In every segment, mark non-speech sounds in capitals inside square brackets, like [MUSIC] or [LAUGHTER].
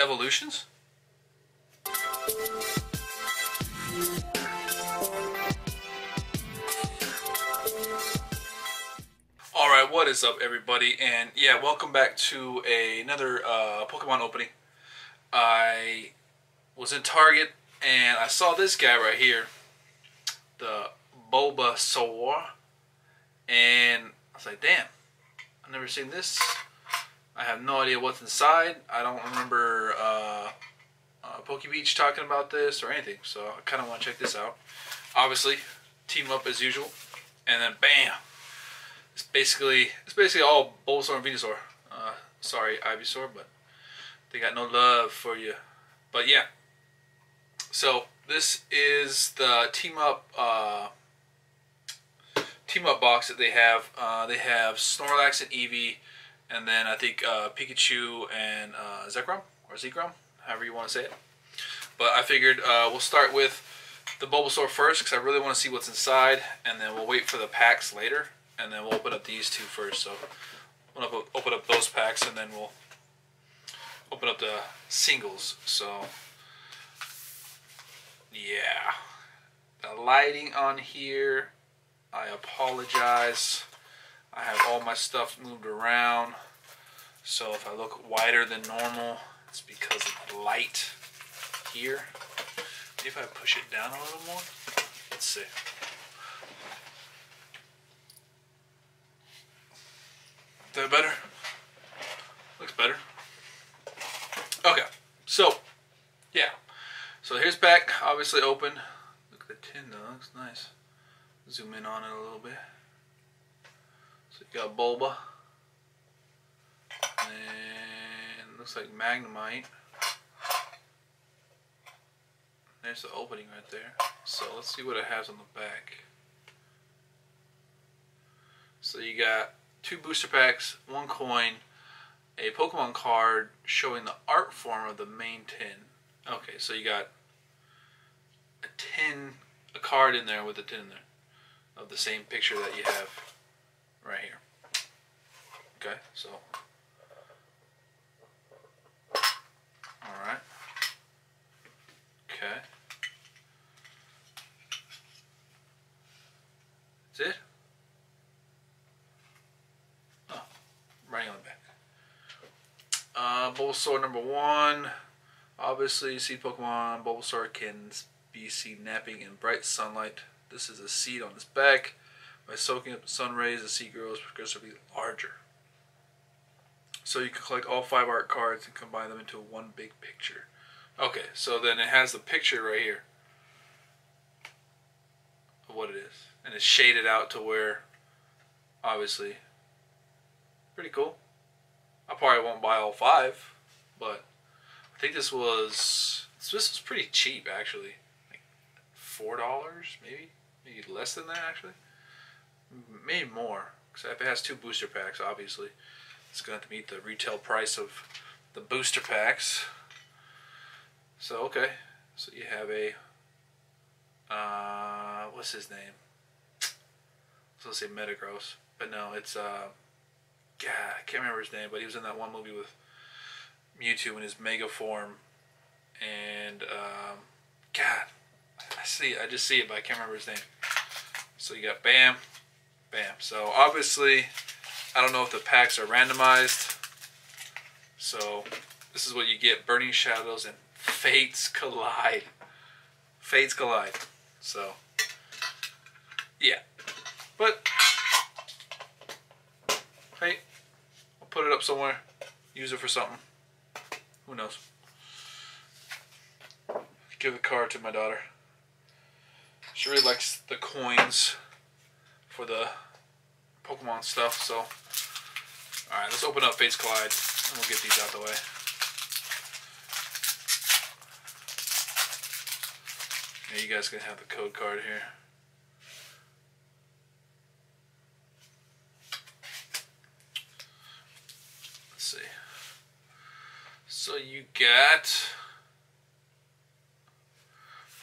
Evolutions. Alright, what is up everybody? And yeah, welcome back to a, another uh, Pokemon opening. I was in Target and I saw this guy right here. The Bulbasaur. And I was like, damn, I've never seen this. I have no idea what's inside. I don't remember uh, uh, PokeBeach talking about this or anything. So I kind of want to check this out. Obviously, team up as usual. And then bam! It's basically it's basically all Bulbasaur and Venusaur. Uh, sorry, Ivysaur, but they got no love for you. But yeah. So this is the team up uh, team up box that they have. Uh, they have Snorlax and Eevee, and then I think uh, Pikachu and uh, Zekrom or Zekrom, however you want to say it. But I figured uh, we'll start with the Bulbasaur first because I really want to see what's inside, and then we'll wait for the packs later, and then we'll open up these two first. So we'll open up those packs, and then we'll open up the singles. So yeah, the lighting on here. I apologize. I have all my stuff moved around. So if I look wider than normal, it's because of the light here. If I push it down a little more. Let's see. Is that better? Looks better. Okay, so, yeah. So here's back, obviously open. Look at the tin though, looks nice. Zoom in on it a little bit. So you got Bulba. And looks like Magnemite. There's the opening right there. So let's see what it has on the back. So you got two booster packs, one coin, a Pokemon card showing the art form of the main tin. Okay, so you got a tin, a card in there with a tin in there of the same picture that you have right here. Okay, so Alright. Okay. That's it? Oh, writing on the back. Uh, Bulbasaur number one. Obviously, you see Pokemon Bulbasaur can be seen napping in bright sunlight. This is a seed on its back. By soaking up the sun rays, the seed grows progressively larger. So you can collect all five art cards and combine them into one big picture. Okay, so then it has the picture right here of what it is. And it's shaded out to where, obviously, pretty cool. I probably won't buy all five, but I think this was, this was pretty cheap actually. Like $4 maybe? Maybe less than that actually. Maybe more. Because it has two booster packs, obviously, it's going to have to meet the retail price of the booster packs. So, okay. So you have a, uh, what's his name? So let's say Metagross. But no, it's, uh, God, I can't remember his name, but he was in that one movie with Mewtwo in his mega form. And, um, God, I see. I just see it, but I can't remember his name. So you got Bam, Bam. So obviously, I don't know if the packs are randomized. So this is what you get. Burning Shadows and Fates Collide. Fates Collide. So, yeah. But, hey, I'll put it up somewhere. Use it for something. Who knows? Give the card to my daughter. She really likes the coins for the Pokemon stuff, so. Alright, let's open up Fates Collide and we'll get these out the way. Yeah, you guys can have the code card here. Let's see. So you got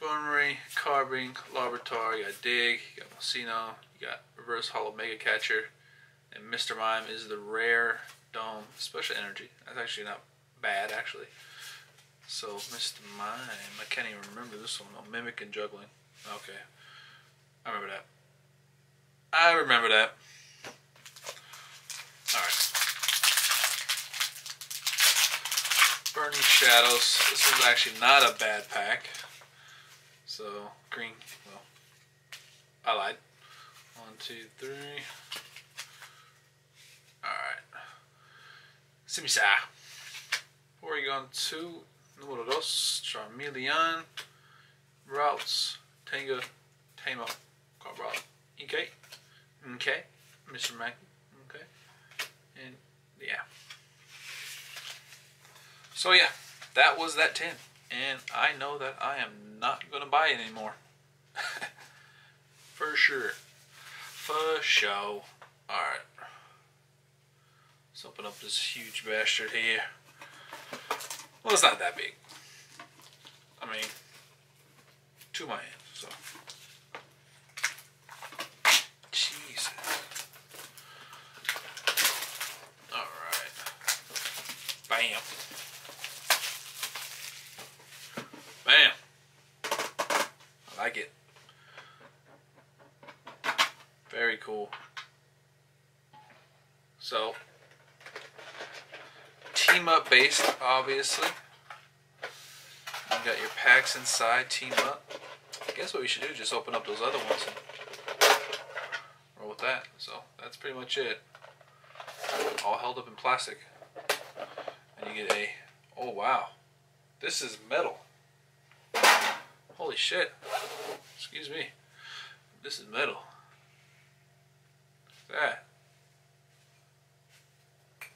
Skarmory, Carbink, Larvitar, you got Dig, you got Mocino, you got Reverse Hollow Mega Catcher, and Mr. Mime is the rare Dome Special Energy. That's actually not bad, actually. So, Mr. Mime. I can't even remember this one. No, Mimic and Juggling. Okay. I remember that. I remember that. Alright. Burning Shadows. This is actually not a bad pack. So, green. Well, I lied. One, two, three. Alright. Simisa. Porygon 2. Número 2. Charmeleon. Routes. Tenga. Tamo. Cabral. Okay. Okay. Mr. Mac. Okay. And yeah. So yeah, that was that tin. And I know that I am not going to buy it anymore. [LAUGHS] For sure. For show. Alright. Let's open up this huge bastard here. Well, it's not that big. I mean, to my hand, so. Jesus. Alright. Bam. Bam. I like it. Very cool. So, team based, obviously. You got your packs inside, team up. I guess what we should do is just open up those other ones and roll with that. So, that's pretty much it. All held up in plastic. And you get a, oh wow, this is metal. Holy shit. Excuse me. This is metal. That. I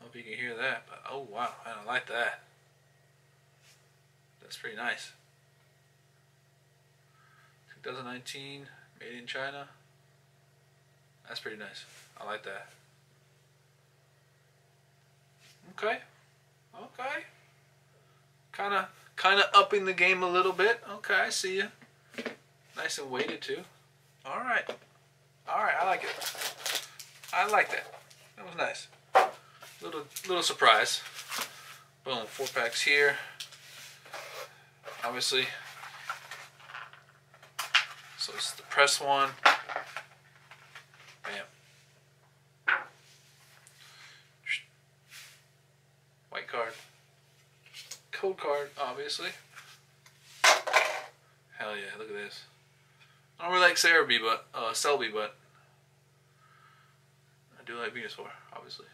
don't know if you can hear that, but oh wow, I don't like that. That's pretty nice. 2019, made in China. That's pretty nice. I like that. Okay. Okay. Kind of kind of upping the game a little bit. Okay, I see you. Nice and weighted too. All right. All right, I like it. I like that. That was nice. Little little surprise. Boom, four packs here. Obviously. So it's the press one. Bam. White card. Code card, obviously. Hell yeah, look at this. I don't really like Cerebi, but, uh, Celebi, but I do like Venusaur, obviously.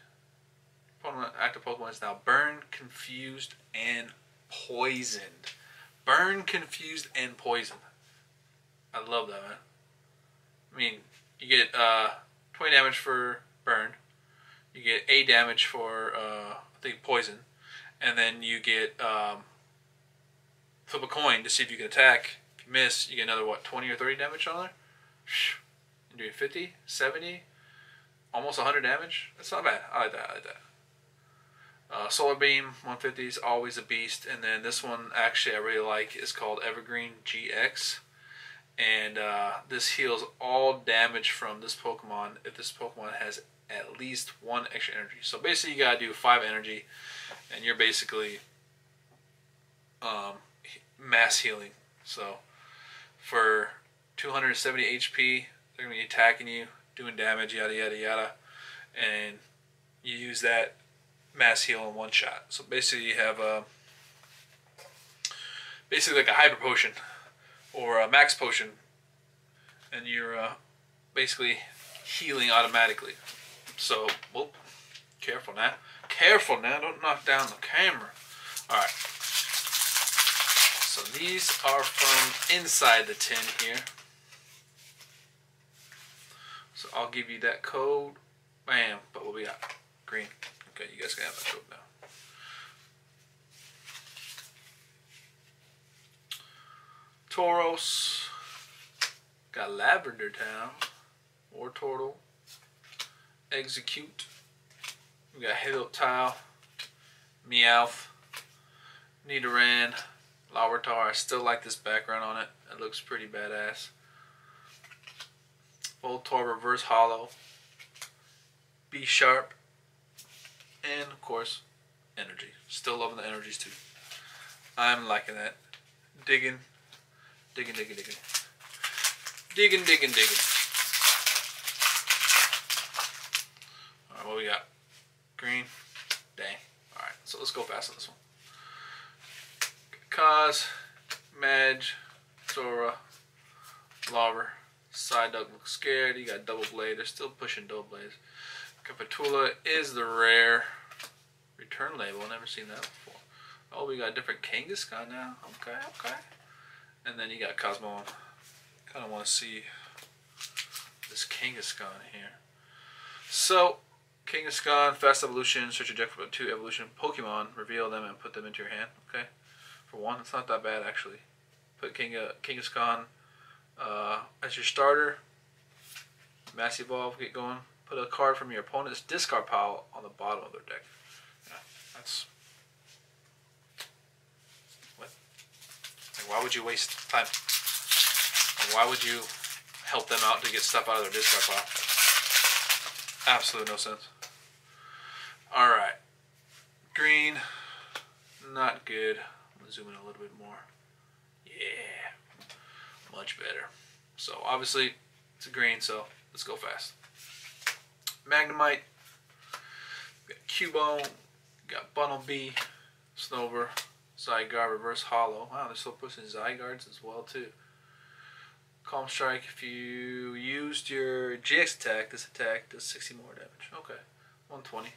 Pokemon, active Pokemon is now Burn, Confused, and Poisoned. Burn, Confused, and Poisoned. I love that, man. I mean, you get uh, 20 damage for Burn. You get 8 damage for, uh, I think, Poison. And then you get, um, flip a coin to see if you can attack. If you miss, you get another, what, 20 or 30 damage on there? You're doing 50, 70, almost 100 damage. That's not bad. I like that. I like that. Uh, Solar Beam 150 is always a beast, and then this one actually I really like is called Evergreen GX, and uh, this heals all damage from this Pokemon if this Pokemon has at least one extra energy. So basically, you gotta do five energy, and you're basically um, mass healing. So for 270 HP, they're gonna be attacking you, doing damage, yada yada yada, and you use that mass heal in one shot. So basically, you have a basically like a hyper potion or a max potion, and you're uh, basically healing automatically. So, careful now, careful now, don't knock down the camera. All right. So these are from inside the tin here. So I'll give you that code. Bam. But what we got? Green. Okay, you guys can have that code now. Tauros. Got Lavender Town. Wartortle. Execute. We got Halo Tile. Meowth. Nidoran. Larvitar. I still like this background on it. It looks pretty badass. Voltorb Reverse Hollow. B Sharp. And of course, energy. Still loving the energies too. I'm liking that. Digging, digging, digging, digging. Digging, digging, digging. Alright, what we got? Green. Dang. Alright, so let's go fast on this one. Kaz, Madge, Zora, Lawver, Psyduck looks scared. You got Double Blade. They're still pushing Double Blades. Capitula is the rare return label. Never seen that before. Oh, we got a different Kangaskhan now. Okay, okay. And then you got Cosmo. Kind of want to see this Kangaskhan here. So, Kangaskhan, Fast Evolution, search your deck for two evolution Pokemon, reveal them and put them into your hand. Okay, for one, it's not that bad actually. Put Kinga, Kangaskhan uh, as your starter. Mass Evolve, get going. Put a card from your opponent's discard pile on the bottom of their deck. Yeah, that's what. Like, why would you waste time? Like, why would you help them out to get stuff out of their discard pile? Absolutely no sense. All right, green, not good. I'm gonna zoom in a little bit more. Yeah, much better. So obviously it's a green, so let's go fast. Magnemite, got Cubone, got Bunnelby, Snover, Zygarde, Reverse Hollow. Wow, they're still pushing Zygardes as well too. Calm Strike, if you used your GX attack, this attack does 60 more damage. Okay, 120.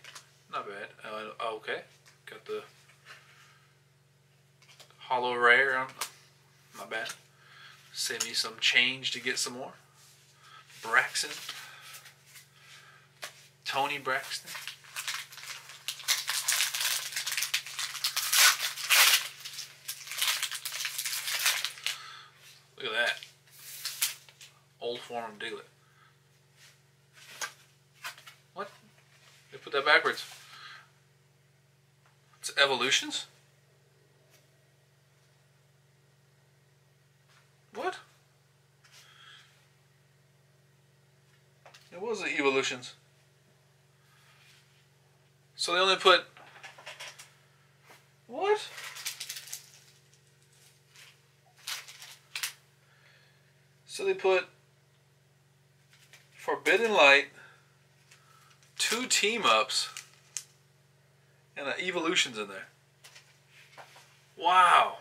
Not bad. Uh, okay, got the Hollow Rare. Um, not bad. Save me some change to get some more. Braxton. Tony Braxton. Look at that. Old form of Diglett. What? They put that backwards. It's evolutions? What? It was the evolutions. So they only put what? So they put Forbidden Light, two team ups, and the evolutions in there. Wow.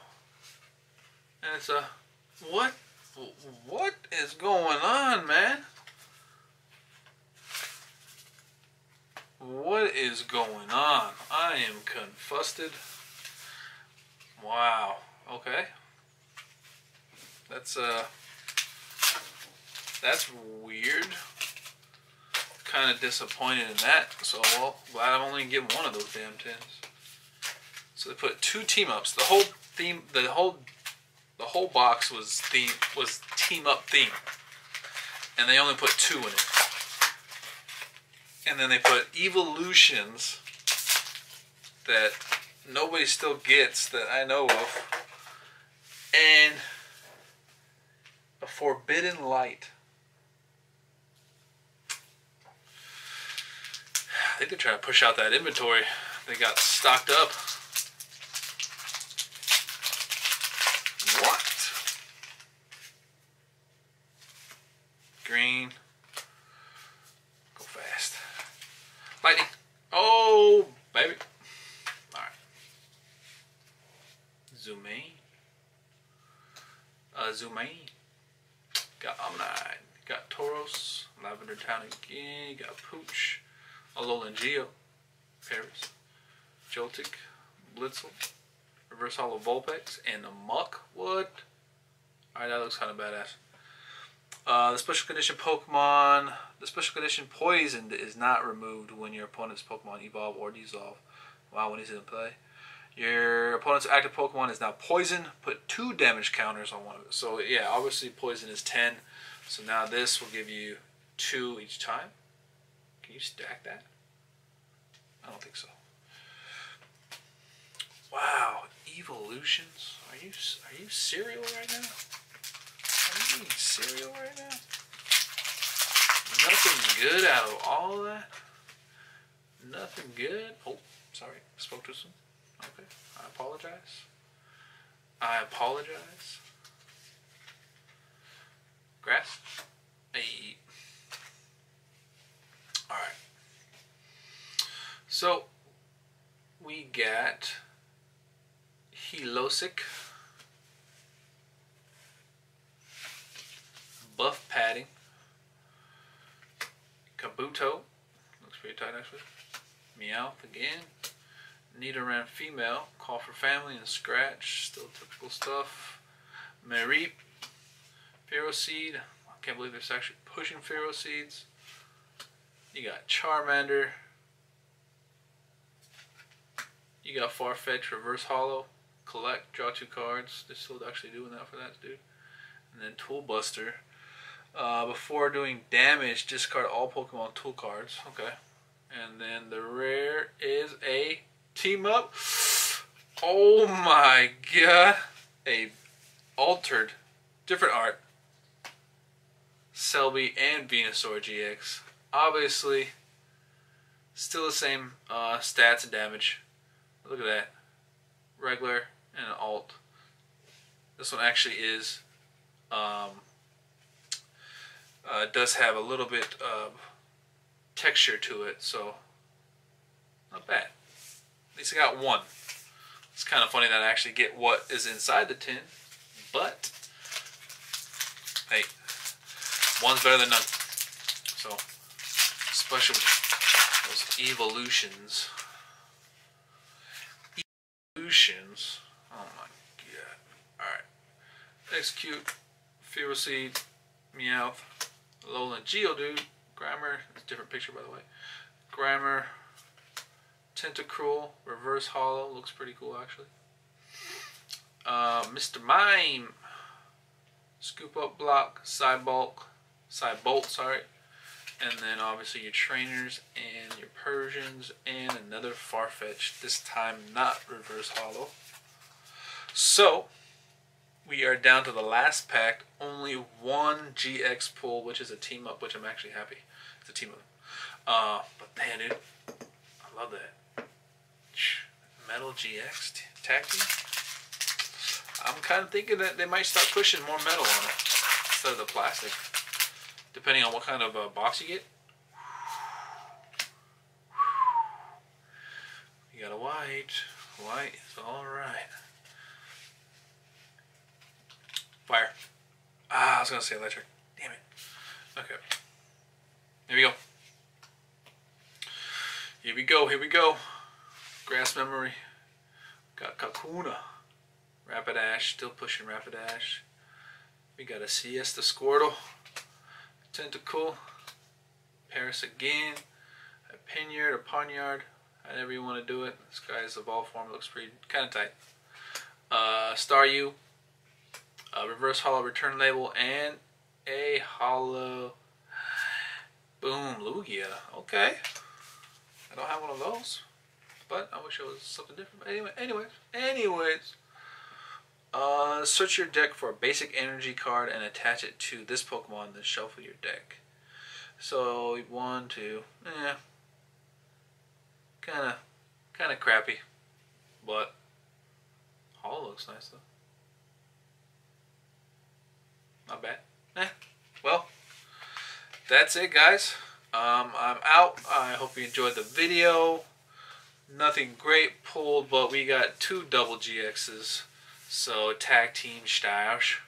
And it's a what? What is going on, man? What is going on? I am confused. Wow. Okay. That's uh that's weird. Kind of disappointed in that. So well, glad I'm only getting one of those damn tins. So they put two team ups. The whole theme, the whole, the whole box was theme was team up theme, and they only put two in it and then they put evolutions that nobody still gets that I know of, and a forbidden light. [SIGHS] I think they're trying to push out that inventory. They got stocked up. What? Green. Lightning. Oh, baby. Alright. Zoom in. Uh, zoom. Got Omanyte. Got Tauros. Lavender Town again. Got Pooch. Alolan Geo. Paras. Joltik. Blitzle. Reverse Hollow Vulpix. And the Muk. What? Alright, that looks kind of badass. Uh, the special condition Pokemon, the special condition Poisoned is not removed when your opponent's Pokemon evolve or dissolve. Wow, when he's in play. Your opponent's active Pokemon is now poison. Put two damage counters on one of it. So yeah, obviously poison is 10. So now this will give you two each time. Can you stack that? I don't think so. Wow, evolutions. Are you are you serial right now? Are you eating cereal right now? Nothing good out of all of that? Nothing good? Oh, Sorry, spoke too soon. Okay, I apologize. I apologize. Grass? Hey. Alright. So, we got Helosic. Buff padding. Kabuto. Looks pretty tight actually. Meowth again. Nidoran female. Call for family and scratch. Still typical stuff. Mareep. Ferroseed. I can't believe they're actually pushing Ferroseeds. You got Charmander. You got Farfetch Reverse Hollow. Collect, draw two cards. They're still actually doing that for that dude. And then Toolbuster. Uh, before doing damage, discard all Pokemon tool cards. Okay. And then the rare is a team up. Oh my god. A altered, different art. Celebi and Venusaur GX. Obviously, still the same uh, stats and damage. Look at that. Regular and alt. This one actually is um, uh, does have a little bit of texture to it, so not bad. At least I got one. It's kind of funny that I actually get what is inside the tin, but hey, one's better than none. So, especially those evolutions. Evolutions. Oh my god. Alright. Execute. Ferroseed. Meowth. Alolan Geodude, Grimer, it's a different picture by the way. Grimer, Tentacruel, Reverse Hollow, looks pretty cool actually. Uh, Mr. Mime, Scoop Up Block, Side Bulk, Side Bolt, sorry. And then obviously your trainers and your Persians and another Farfetch, this time not Reverse Hollow. So, we are down to the last pack. Only one GX pull, which is a team up, which I'm actually happy. It's a team up. Uh, but man, dude, I love that. Metal GX team. I'm kind of thinking that they might start pushing more metal on it instead of the plastic, depending on what kind of uh, box you get. You got a white. White is all right. Fire. Ah, I was going to say electric. Damn it. Okay. Here we go. Here we go, here we go. Grass memory. Got Kakuna. Rapidash, still pushing Rapidash. We got a Siesta Squirtle. Tentacool. Paras again. A Piniard, a Poniard. However you want to do it. This guy's evolved form looks pretty kind of tight. Uh, Staryu a reverse hollow return label, and a hollow boom Lugia. Okay. I don't have one of those. But I wish it was something different. But anyway, anyways, anyways. Uh, search your deck for a basic energy card and attach it to this Pokemon, then shuffle your deck. So one, two, yeah, kind of, kind of crappy, but all looks nice though. Not bad. Eh. Well, that's it, guys. Um, I'm out. I hope you enjoyed the video. Nothing great pulled, but we got two double GXs. So tag team stash.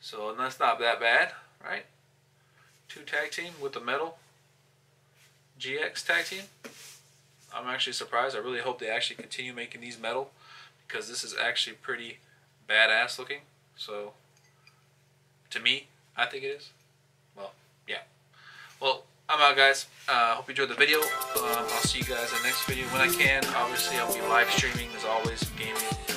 So that's not that bad, right? Two tag team with the metal GX tag team. I'm actually surprised. I really hope they actually continue making these metal because this is actually pretty badass looking. So to me, I think it is. Well, yeah. Well, I'm out, guys. Uh, hope you enjoyed the video. Um, I'll see you guys in the next video when I can. Obviously, I'll be live streaming, as always, gaming.